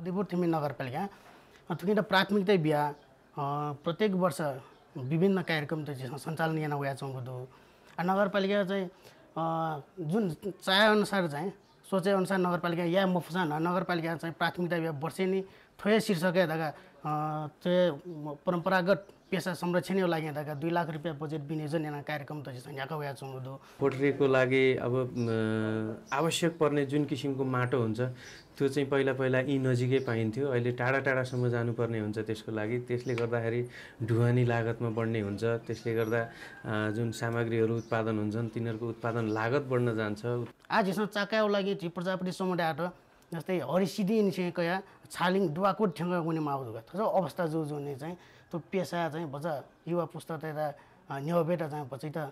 मधेपुर थिम्मी नगरपालिका थुकिँदा प्राथमिकता बिहा प्रत्येक वर्ष विभिन्न कार्यक्रम त सञ्चालन यहाँ हुया चौबुदु नगरपालिका चाहिँ जुन चाहेअनुसार चाहिँ सोचेअनुसार नगरपालिका या मफुसान नगरपालिका चाहिँ प्राथमिकता बिहा वर्षेनी थोरै शीर्षक चाहिँ परम्परागत पेसा संरक्षणको लागि दागा दुई लाख रुपियाँ बजेट विनियोजन यहाँ कार्यक्रम त यहाँको उया चौँदो पोट्रीको लागि अब आवश्यक पर्ने जुन किसिमको माटो हुन्छ त्यो चाहिँ पहिला पहिला यी नजिकै पाइन्थ्यो। अहिले टाढा टाढासम्म जानुपर्ने हुन्छ त्यसको लागि। त्यसले गर्दाखेरि ढुवानी लागतमा बढ्ने हुन्छ। त्यसले गर्दा जुन सामग्रीहरू उत्पादन हुन्छन् तिनीहरूको उत्पादन लागत बढ्न जान्छ। आज यसमा चाकाको लागि प्रजापति समुदाय जस्तै हरिसिडी निस्केको छालिङ डुवाकोट ठ्याङ्ग हुने माउदुगा अवस्था जो जो चाहिँ त्यो पेसा चाहिँ भन्छ युवा पुस्ता न्यौबेटा चाहिँ पछि त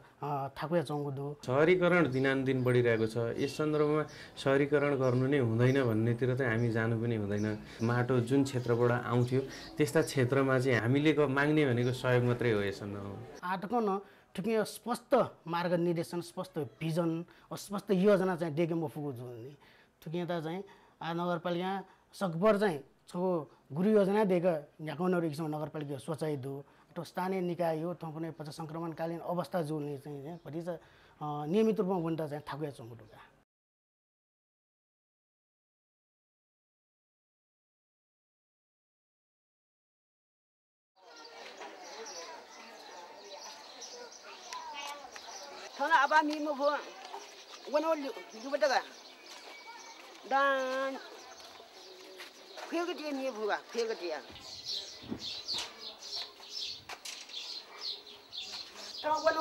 थाकुया चौँगुदु सहरीकरण दिनानुदिन बढिरहेको छ। यस सन्दर्भमा सहरीकरण गर्नु नै हुँदैन भन्नेतिर चाहिँ हामी जानु पनि हुँदैन। माटो जुन क्षेत्रबाट आउँथ्यो त्यस्ता क्षेत्रमा चाहिँ हामीले माग्ने भनेको सहयोग मात्रै हो यस सन्दर्भमा। आटको न ठिकै स्पष्ट मार्ग निर्देशन स्पष्ट भिजन स्पष्ट योजना चाहिँ डेके मफुको जुन ठुकिँ त चाहिँ नगरपालिका सकभर चाहिँ छो गुरु योजना दिएको यहाँको नगरपालिका सोचाइ दु। त्यो स्थानीय निकाय हो पनि पछि सङ्क्रमणकालीन अवस्था जोड्ने चाहिँ कति चाहिँ नियमित रूपमा बुन्दा चाहिँ थाकुया चौमुटुका थोड़ा अब 난 회그디야 니에 보가 회그디야 तावन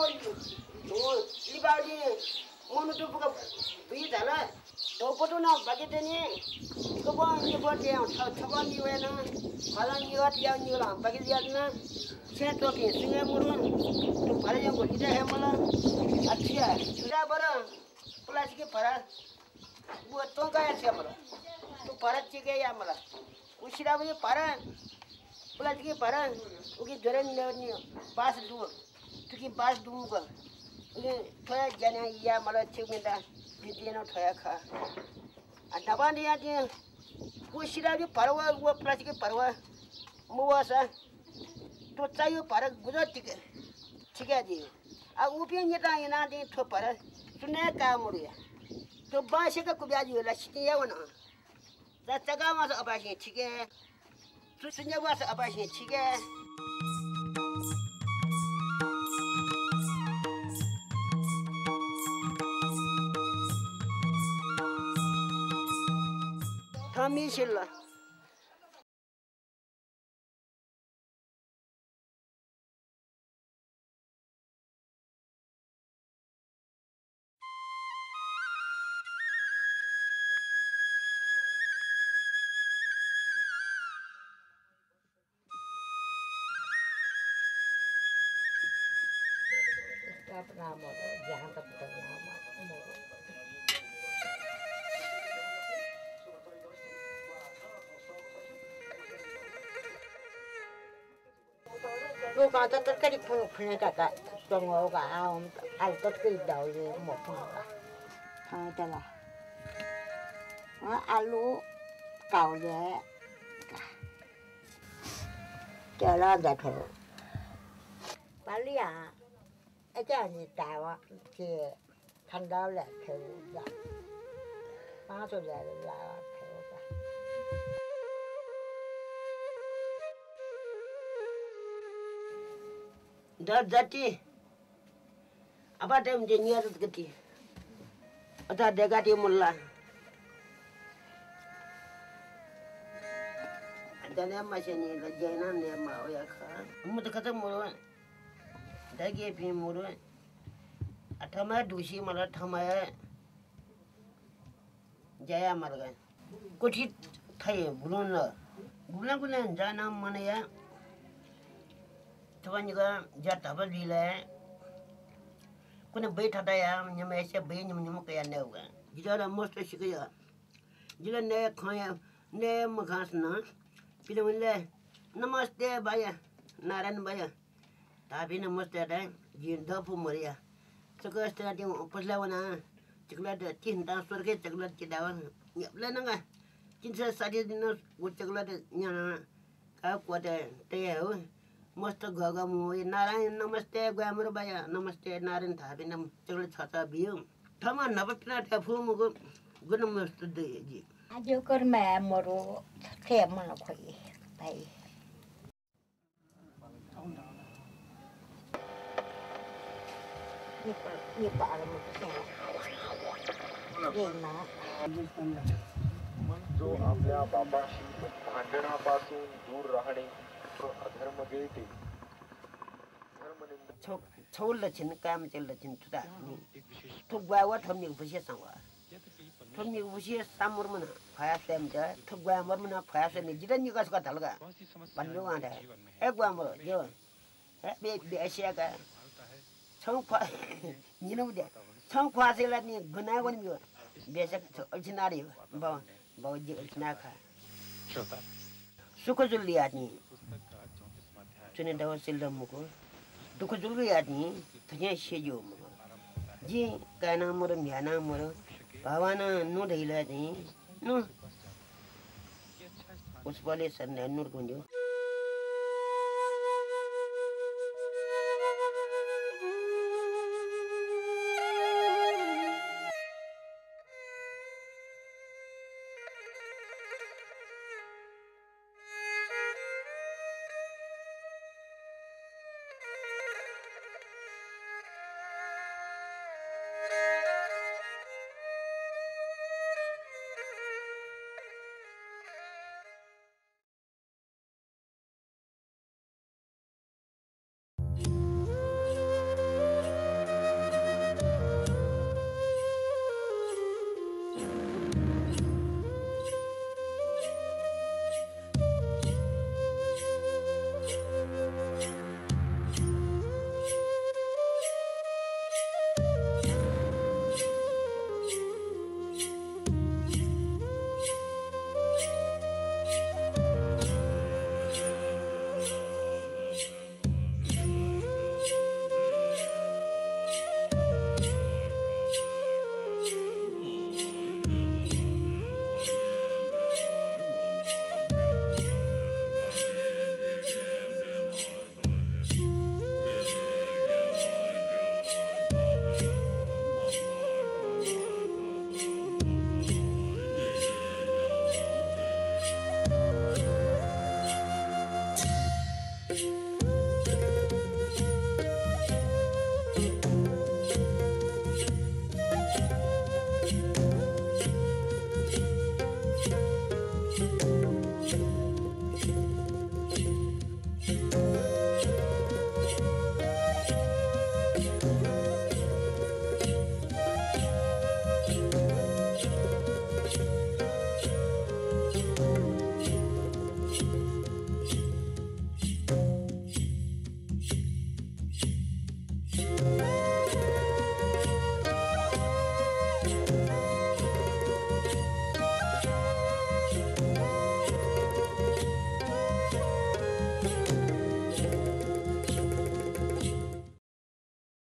मन तो पुका दुई जाला तो ना बाकी देने ये बो दे छ छ ಗೊತ್ತೊಂಗಾಯ ಮಲ ತು ಪರತ್ ಚಿಗೆ ಯಾ ಮಲ ಉಸಿರಾ ಬಿ ಪರ ಉಲತ್ಗೆ ಪರ ಉಗಿ ಜ್ವರ ನೀ ಬಾಸ್ ದು ತುಕಿ ಬಾಸ್ ದು ಗ ಉಗಿ ಥೋಯ ಜನ ಯಾ ಮಲ ಚಿಮಿದ ದಿದಿನ ಥೋಯ ಖಾ ಆ ನಬಾ ನಿಯಾ ದಿ ಉಸಿರಾ ಬಿ ಪರವ ಉವ ಪ್ರತಿಗೆ ಪರವ ಮುವಾಸ तो चाहिए पर गुजर ठीक ठीक है जी अब उपयोग नेता इना दे थो पर सुने काम हो रहा 都百姓的家票就来吸引我呢，咱浙江我是老百姓起个，做生意我是老百姓起个，他没去了。अपना मोर जहाँ तक तक नाम मोर वो कहाँ तक तक करी फूंक 一家子 anji tawa ke kandaule a peewuza, a to zai a peewuza, da zati, apa dem de. dage fi muru atama dushi mara thamaya jaya marga kuchi thaye bulun la bulun bulun jana manaya थवानी का जाता बस भी लाए कुने बैठा था यार निम ऐसे बे निम निम क्या नहीं होगा जिधर मस्त सीख गया जिधर नए खाए नए मखास ना फिर मिले नमस्ते भैया नारायण भैया namaste ada jinda pu maria Cakap setengah tengok pas lawan ah. Cakap ada cinta surga cakap cidawan. Nggak boleh nanga. सय साठी दिन उचेकला यहाँ का कोटे त्यही हो मस्त गग मु नारायण नमस्ते ग्वामर बाया नमस्ते नारायण थापी नम चेकला छ छ बियो ठमा नपटना टफु मुगु गुन मस्त जी आज कर मैं मरो थे मन खोई भाई जो आपल्या बापाशी भांडणापासून दूर राहणे अधर्म गिळते छौ छौ लक्षण काम चाहिँ लक्षण तुता थुक गवा थम्ने भुसिया सँग थम्ने भुसिया सामुर मन फया सेम छ थुक गवा मर का भन्नु आँटा ए गवा मर जो ए बे बे एसिया का छौ ख निनो दे छौ ख्वासेला नि गुना गन मियो बेसक छ अल्छिनारी ब ब जे अल्छिना खा सुख जुल्ली आदमी चुने दवा सिल्दम मुको दुःख जुल्गो यादनी थुnya सेयो मग जी काना मर म्याना मर भावाना नु ढैला चाहिँ नु उसपले सन्ध्या नुर गुन्यो